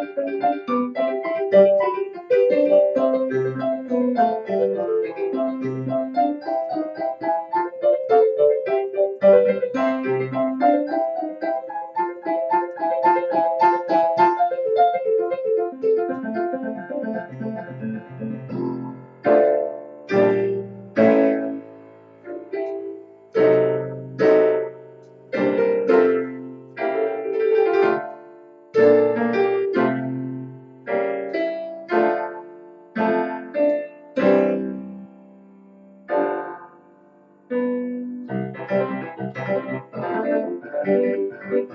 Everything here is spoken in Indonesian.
Música